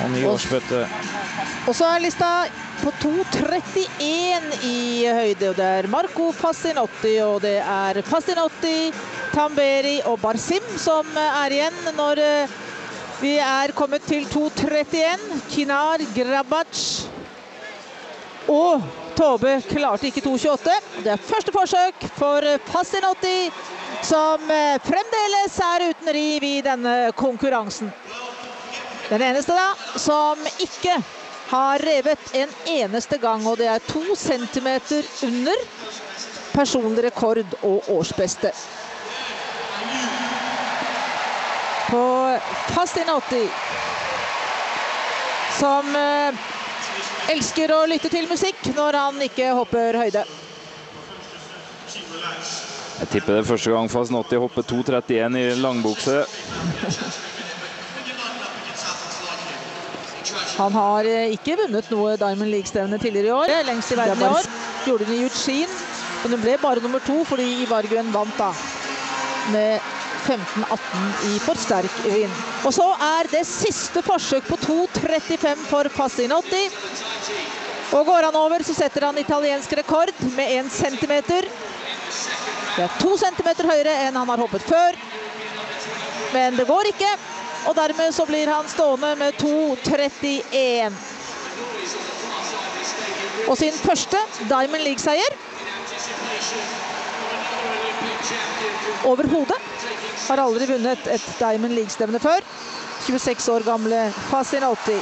Og ny årsbøtte. Og så er lista på 2,31 i høyde. og Det er Marco Passinotti, og det er Passinotti, Tamberi og Barsim som er igjen når eh, vi er kommet til 2,31. Kinar, Grabac og Tobe klarte ikke 2,28. Det er første forsøk for Passinotti som eh, fremdeles er uten riv i denne konkurransen. Den eneste da, som ikke har revet en eneste gang, og det er to centimeter under personlig rekord og årsbeste. På Fastinotti, som eh, elsker å lytte til musikk når han ikke hopper høyde. Jeg tipper det er første gang Fasnotti hopper 2,31 i langbukse. Han har eh, ikke vunnet noe Diamond League-stevne tidligere i år. Lengst i verden i år. Gjorde det i Eugene, men hun ble bare nummer to fordi Ivarguen vant da. Med 15-18 i for sterk vind. Og så er det siste forsøk på 2.35 for Fasinotti. Og går han over, så setter han italiensk rekord med 1 centimeter. Det er 2 centimeter høyere enn han har hoppet før. Men det går ikke. Og dermed så blir han stående med 2.31. Og sin første Diamond League-seier. Overhodet. Har aldri vunnet et Diamond League-stevne før. 26 år gamle Fasinotti.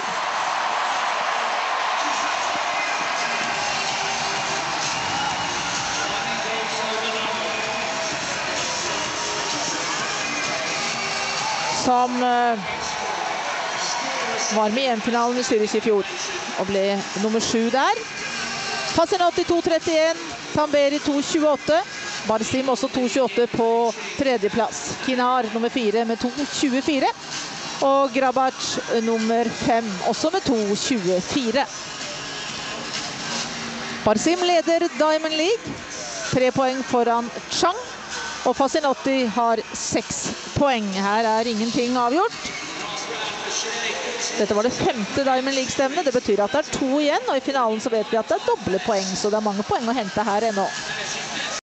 Som eh, var med i EM-finalen i Zürich i fjor og ble nummer sju der. Fasinotti 2.31, Tamberi 2.28. Barsim også 2.28 på tredjeplass. Kinar nummer fire med 2.24. Og Grabac nummer fem også med 2.24. Barsim leder Diamond League. Tre poeng foran Chang. Og Fasinotti har seks poeng. Her er ingenting avgjort. Dette var det femte Diamond League-stevnet. Det betyr at det er to igjen, og i finalen så vet vi at det er doble poeng, så det er mange poeng å hente her ennå.